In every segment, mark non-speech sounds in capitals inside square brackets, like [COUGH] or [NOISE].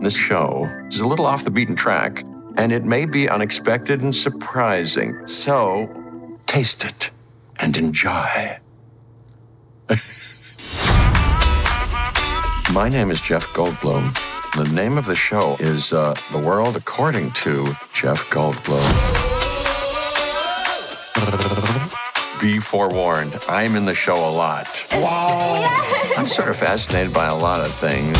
This show is a little off the beaten track, and it may be unexpected and surprising. So, taste it and enjoy. [LAUGHS] My name is Jeff Goldblum. The name of the show is uh, The World According to Jeff Goldblum. Be forewarned, I'm in the show a lot. I'm sort of fascinated by a lot of things.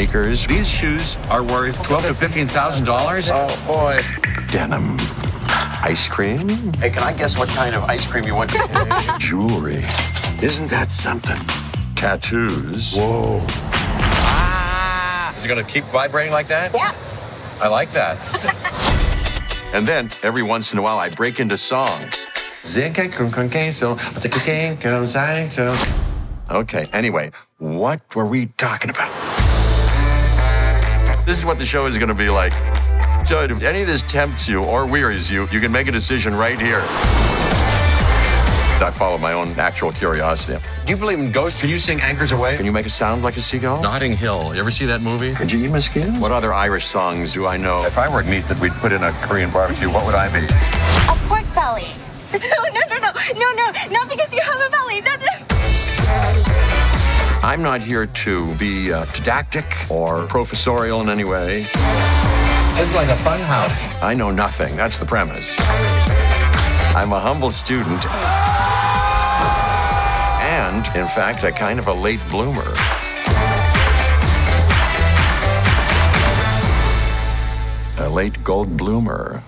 Sneakers, These shoes are worth twelve to fifteen thousand dollars. oh boy, denim, ice cream, Hey, can I guess what kind of ice cream you want? [LAUGHS] jewelry, Isn't that something? tattoos. Whoa. Ah! Is it gonna keep vibrating like that? Yeah. I like that. [LAUGHS] And then every once in a while I break into song. Okay, anyway, what were we talking about? This is what the show is going to be like. So if any of this tempts you or wearies you, you can make a decision right here. I follow my own actual curiosity. Do you believe in ghosts? Can you sing Anchors Aweigh? Can you make a sound like a seagull? Notting Hill. You ever see that movie? Could you eat my skin? What other Irish songs do I know? If I were meat that we'd put in a Korean barbecue, what would I be? A pork belly. [LAUGHS] No, no, no, no, no, no, not because you have a belly. I'm not here to be uh, didactic or professorial in any way. It's like a fun house. I know nothing. That's the premise. I'm a humble student. And, in fact, a kind of a late bloomer. A late gold bloomer.